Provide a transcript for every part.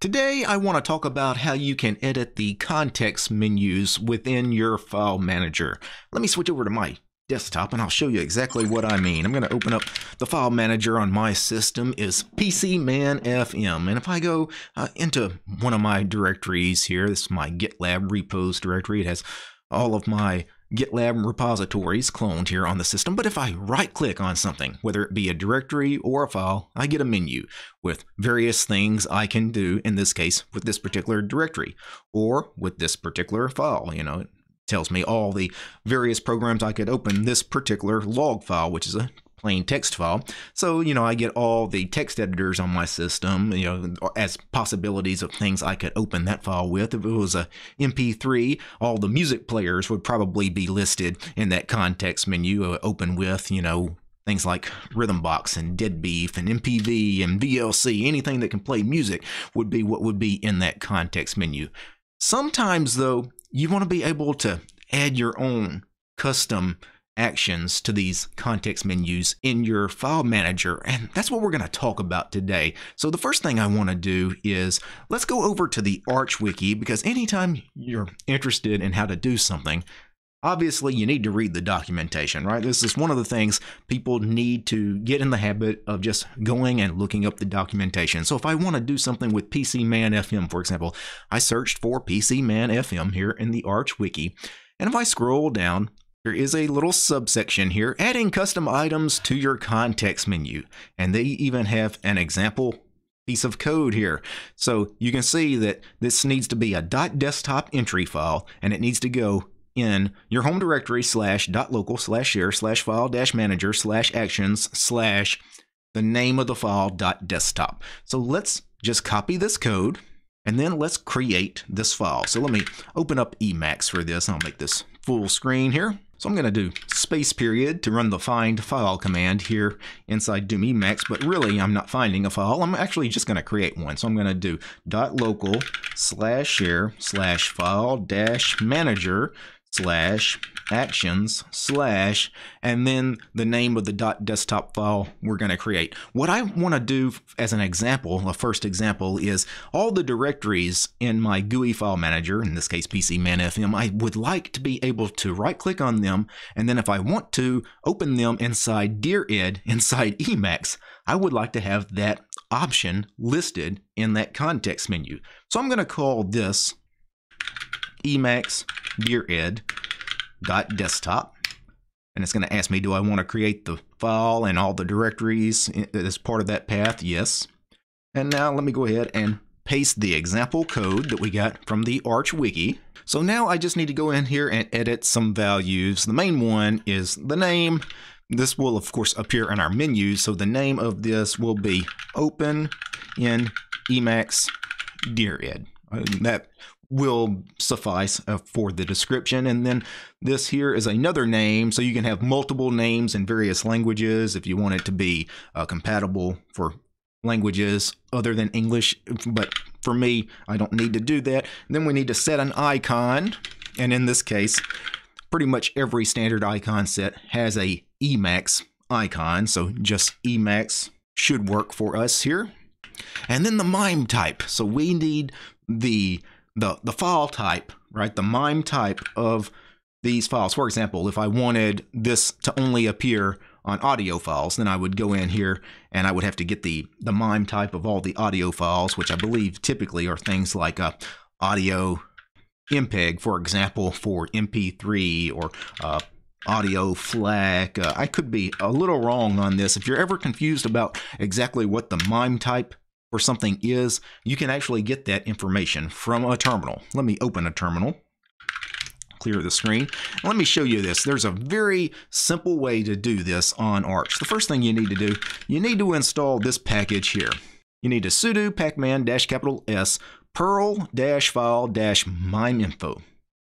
Today, I want to talk about how you can edit the context menus within your file manager. Let me switch over to my desktop and I'll show you exactly what I mean. I'm going to open up the file manager on my system is PCManFM. And if I go uh, into one of my directories here, this is my GitLab repos directory. It has all of my GitLab repositories cloned here on the system, but if I right click on something, whether it be a directory or a file, I get a menu with various things I can do, in this case, with this particular directory or with this particular file. You know, it tells me all the various programs I could open this particular log file, which is a plain text file. So, you know, I get all the text editors on my system, you know, as possibilities of things I could open that file with. If it was a MP3, all the music players would probably be listed in that context menu, uh, open with, you know, things like Rhythmbox and DeaDBeeF and MPV and VLC, anything that can play music would be what would be in that context menu. Sometimes, though, you want to be able to add your own custom actions to these context menus in your file manager. And that's what we're going to talk about today. So the first thing I want to do is let's go over to the Arch Wiki because anytime you're interested in how to do something, obviously you need to read the documentation, right? This is one of the things people need to get in the habit of just going and looking up the documentation. So if I want to do something with PCManFM, for example, I searched for PCManFM here in the Arch Wiki. And if I scroll down, there is a little subsection here, adding custom items to your context menu. And they even have an example piece of code here. So you can see that this needs to be a .desktop entry file, and it needs to go in your home directory slash local slash share slash file dash manager slash actions slash the name of the file desktop. So let's just copy this code and then let's create this file. So let me open up Emacs for this. I'll make this full screen here. So I'm going to do space period to run the find file command here inside Doom Emacs, but really I'm not finding a file. I'm actually just going to create one. So I'm going to do dot local slash share slash file dash manager slash actions slash and then the name of the dot desktop file we're going to create. What I want to do as an example, a first example, is all the directories in my GUI file manager, in this case PCManFM, I would like to be able to right click on them and then if I want to open them inside DIRED, inside Emacs, I would like to have that option listed in that context menu. So I'm going to call this Emacs DIRED dot desktop and it's going to ask me do I want to create the file and all the directories as part of that path? Yes. And now let me go ahead and paste the example code that we got from the Arch Wiki. So now I just need to go in here and edit some values. The main one is the name. This will of course appear in our menu so the name of this will be open in Emacs DIRED. Uh, that will suffice uh, for the description. And then this here is another name, so you can have multiple names in various languages if you want it to be uh, compatible for languages other than English. But for me, I don't need to do that. And then we need to set an icon, and in this case, pretty much every standard icon set has a Emacs icon, so just Emacs should work for us here. And then the MIME type. So we need the the the file type, right? The MIME type of these files. For example, if I wanted this to only appear on audio files, then I would go in here and I would have to get the the MIME type of all the audio files, which I believe typically are things like a uh, audio MPEG, for example, for MP3 or uh, audio FLAC. Uh, I could be a little wrong on this. If you're ever confused about exactly what the MIME type or something is, you can actually get that information from a terminal. Let me open a terminal, clear the screen. Let me show you this. There's a very simple way to do this on Arch. The first thing you need to do, you need to install this package here. You need to sudo pacman dash capital S perl dash file dash mimeinfo.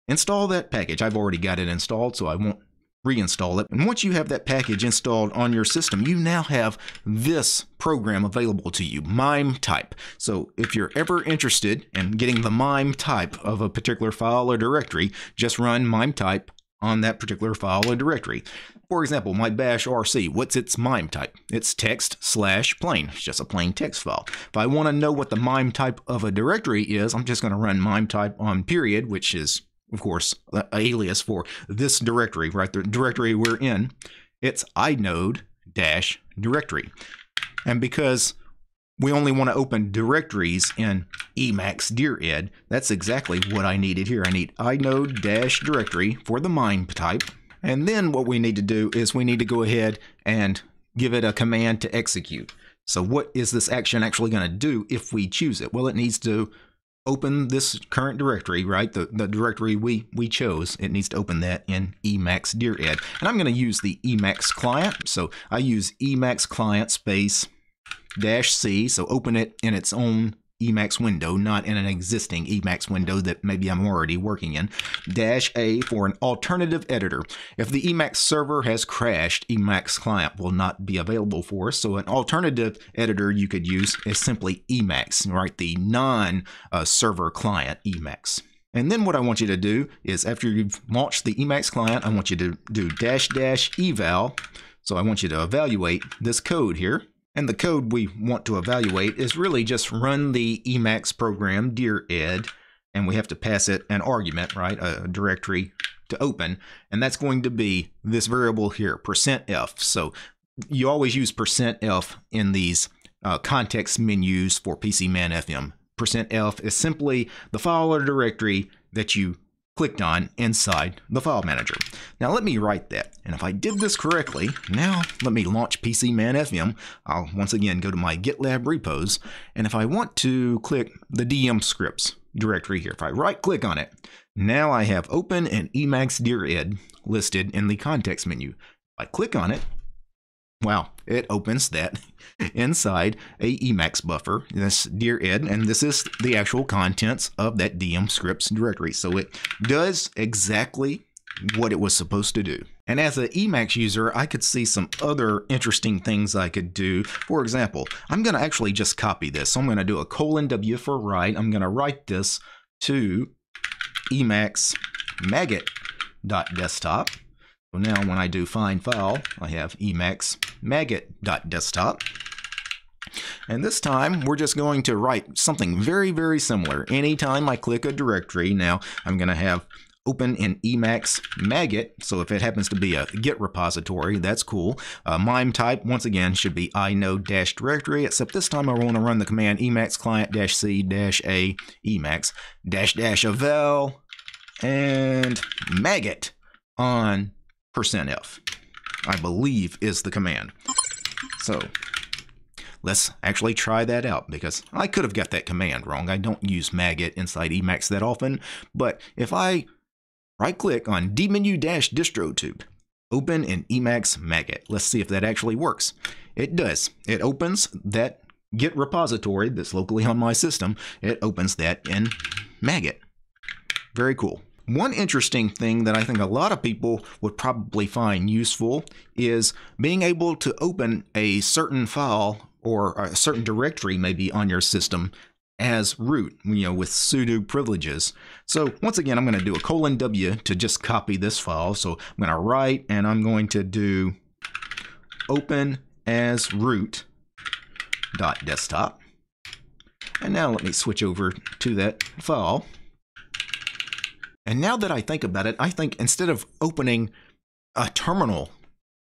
Install that package. I've already got it installed, so I won't reinstall it. And once you have that package installed on your system, you now have this program available to you, MIME type. So if you're ever interested in getting the MIME type of a particular file or directory, just run MIME type on that particular file or directory. For example, my bash RC, what's its MIME type? It's text slash plain. It's just a plain text file. If I want to know what the MIME type of a directory is, I'm just going to run MIME type on period, which is, of course, alias for this directory, right? The directory we're in. It's inode dash directory. And because we only want to open directories in Emacs DIRED, That's exactly what I needed here. I need inode dash directory for the MIME type. And then what we need to do is we need to go ahead and give it a command to execute. So what is this action actually going to do if we choose it? Well, it needs to open this current directory, right? The, the directory we, we chose, it needs to open that in Emacs DIRED. And I'm going to use the Emacs client. So I use Emacs client space dash C, so open it in its own Emacs window, not in an existing Emacs window that maybe I'm already working in. Dash A for an alternative editor. If the Emacs server has crashed, Emacs client will not be available for us. So an alternative editor you could use is simply Emacs, right? The non-server uh, client Emacs. And then what I want you to do is after you've launched the Emacs client, I want you to do dash dash eval. So I want you to evaluate this code here. And the code we want to evaluate is really just run the Emacs program, DIRED, and we have to pass it an argument, right, a directory to open, and that's going to be this variable here, percent %f. So you always use percent %f in these uh, context menus for PCManFM. Percent %f is simply the file or directory that you clicked on inside the file manager. Now let me write that. And if I did this correctly, now let me launch PCManFM. I'll once again go to my GitLab repos. And if I want to click the DM scripts directory here, if I right click on it, now I have open and Emacs DIRED listed in the context menu. If I click on it, Wow, it opens that inside a Emacs buffer, this DIRED, and this is the actual contents of that DM scripts directory. So it does exactly what it was supposed to do. And as an Emacs user, I could see some other interesting things I could do. For example, I'm going to actually just copy this. So I'm going to do a colon W for write. I'm going to write this to Emacs Magit.desktop. Now when I do find file, I have Emacs Magit.desktop. And this time we're just going to write something very, very similar. Anytime I click a directory, now I'm going to have open in Emacs Magit. So if it happens to be a Git repository, that's cool. Uh, MIME type, once again, should be inode dash directory, except this time I want to run the command Emacs client dash C dash A Emacs dash dash eval and Magit on percent %f, I believe is the command. So let's actually try that out because I could have got that command wrong. I don't use Magit inside Emacs that often, but if I right click on dmenu-distrotube, open in Emacs Magit, let's see if that actually works. It does. It opens that Git repository that's locally on my system. It opens that in Magit. Very cool. One interesting thing that I think a lot of people would probably find useful is being able to open a certain file or a certain directory maybe on your system as root, you know, with sudo privileges. So once again, I'm going to do a colon W to just copy this file. So I'm going to write and I'm going to do open as root dot desktop. And now let me switch over to that file. And now that I think about it, I think instead of opening a terminal,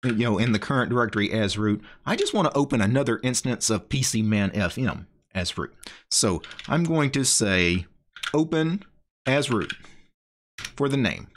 you know, in the current directory as root, I just want to open another instance of pcmanfm as root. So I'm going to say open as root for the name.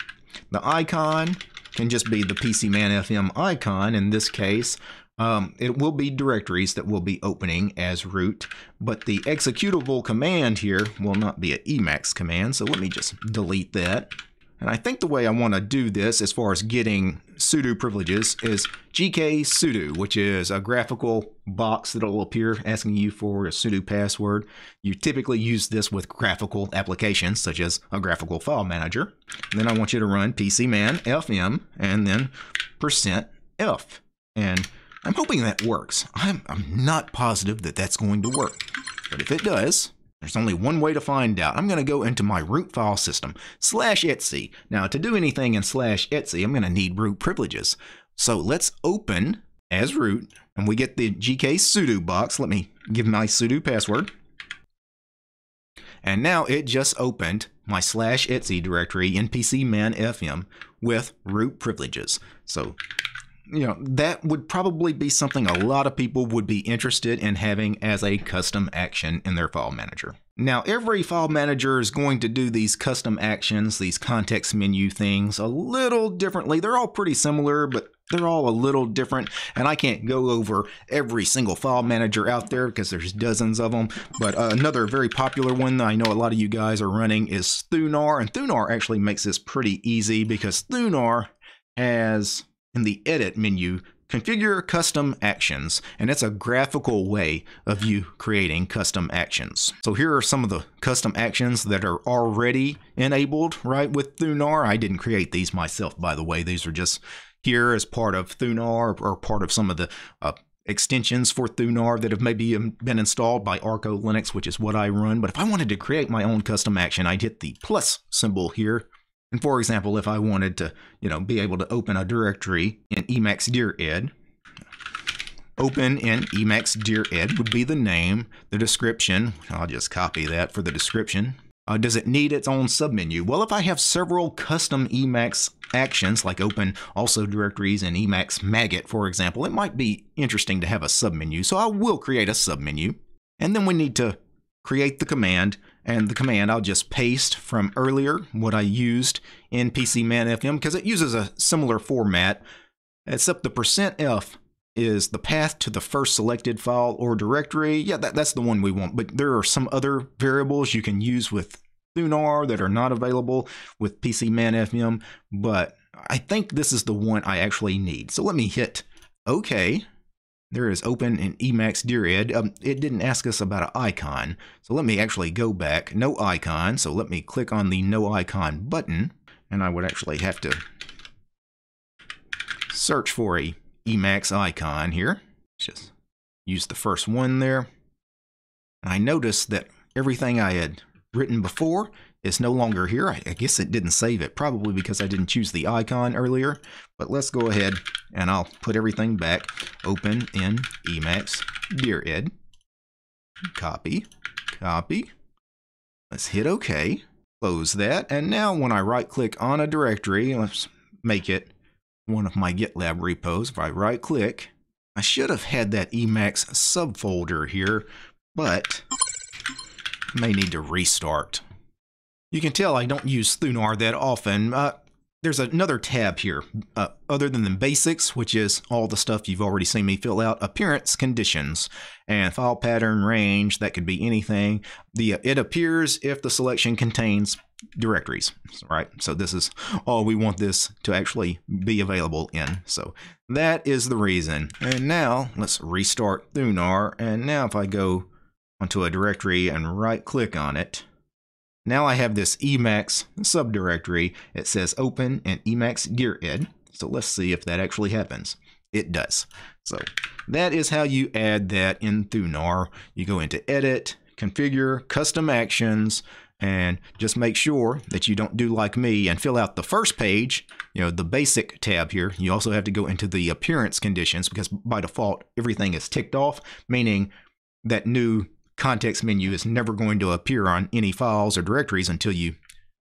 The icon can just be the pcmanfm icon in this case. Um, it will be directories that will be opening as root, but the executable command here will not be an Emacs command, so let me just delete that. And I think the way I want to do this as far as getting sudo privileges is gksudo, which is a graphical box that will appear asking you for a sudo password. You typically use this with graphical applications such as a graphical file manager. And then I want you to run pcmanfm and then percent %f. And I'm hoping that works. I'm, I'm not positive that that's going to work. But if it does, There's only one way to find out. I'm going to go into my root file system, slash etc. Now, to do anything in slash etc, I'm going to need root privileges. So let's open as root, and we get the gksudo box. Let me give my sudo password. And now it just opened my slash etc directory npcman-fm with root privileges. So you know, that would probably be something a lot of people would be interested in having as a custom action in their file manager. Now, every file manager is going to do these custom actions, these context menu things, a little differently. They're all pretty similar, but they're all a little different. And I can't go over every single file manager out there because there's dozens of them. But uh, another very popular one that I know a lot of you guys are running is Thunar. And Thunar actually makes this pretty easy because Thunar has in the Edit menu, configure custom actions, and that's a graphical way of you creating custom actions. So here are some of the custom actions that are already enabled, right, with Thunar. I didn't create these myself, by the way. These are just here as part of Thunar or part of some of the uh, extensions for Thunar that have maybe been installed by ArcoLinux, which is what I run. But if I wanted to create my own custom action, I'd hit the plus symbol here and for example, if I wanted to, you know, be able to open a directory in Emacs DIRED, open in Emacs DIRED would be the name, the description. I'll just copy that for the description. Uh, does it need its own submenu? Well, if I have several custom Emacs actions, like open also directories in Emacs Magit, for example, it might be interesting to have a submenu. So I will create a submenu. And then we need to create the command and the command I'll just paste from earlier what I used in PCManFM because it uses a similar format except the percent %f is the path to the first selected file or directory. Yeah, that, that's the one we want, but there are some other variables you can use with Thunar that are not available with PCManFM, but I think this is the one I actually need. So let me hit OK there is open in Emacs DIRED. Um, it didn't ask us about an icon. So let me actually go back. No icon. So let me click on the no icon button. And I would actually have to search for a Emacs icon here. Just use the first one there. And I noticed that everything I had written before It's no longer here. I, I guess it didn't save it, probably because I didn't choose the icon earlier. But let's go ahead and I'll put everything back. Open in Emacs DIRED. Copy, copy. Let's hit OK. Close that. And now when I right click on a directory, let's make it one of my GitLab repos. If I right click, I should have had that Emacs subfolder here, but may need to restart. You can tell I don't use Thunar that often. Uh, there's another tab here, uh, other than the basics, which is all the stuff you've already seen me fill out, appearance conditions, and file pattern range, that could be anything. The uh, It appears if the selection contains directories, right? So this is all we want this to actually be available in. So that is the reason. And now let's restart Thunar. And now if I go onto a directory and right click on it, now I have this Emacs subdirectory. It says open and Emacs DIRED. So let's see if that actually happens. It does. So that is how you add that in Thunar. You go into Edit, Configure, Custom Actions, and just make sure that you don't do like me and fill out the first page, you know, the basic tab here. You also have to go into the appearance conditions because by default, everything is ticked off, meaning that new context menu is never going to appear on any files or directories until you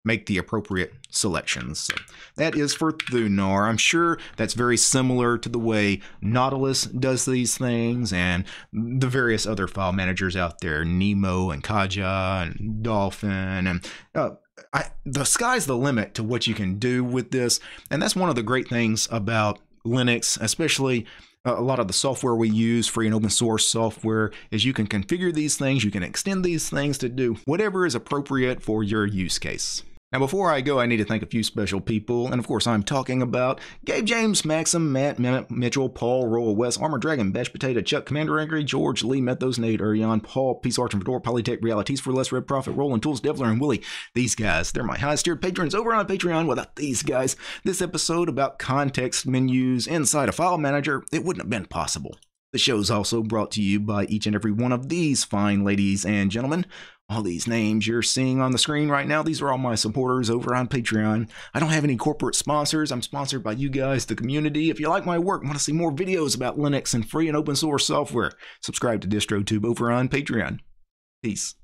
make the appropriate selections. So that is for Thunar. I'm sure that's very similar to the way Nautilus does these things and the various other file managers out there, Nemo and Caja and Dolphin and uh, I, the sky's the limit to what you can do with this. And that's one of the great things about Linux, especially a lot of the software we use, free and open source software, is you can configure these things, you can extend these things to do whatever is appropriate for your use case. Now, before I go, I need to thank a few special people, and of course, I'm talking about Gabe James, Maxim, Matt, Mitchell, Paul, Royal West, Armor Dragon, Bash Potato, Chuck, Commander Angry, George, Lee, Methos, Nate, Urion, Paul, Peace Arch and Fedora, Polytech, Realities for Less, Red Profit, Roland Tools, Devler, and Willie. These guys, they're my highest tiered patrons over on Patreon. Without these guys, this episode about context menus inside a file manager, it wouldn't have been possible. The show is also brought to you by each and every one of these fine ladies and gentlemen. All these names you're seeing on the screen right now, these are all my supporters over on Patreon. I don't have any corporate sponsors. I'm sponsored by you guys, the community. If you like my work, want to see more videos about Linux and free and open source software, subscribe to DistroTube over on Patreon. Peace.